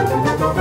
Música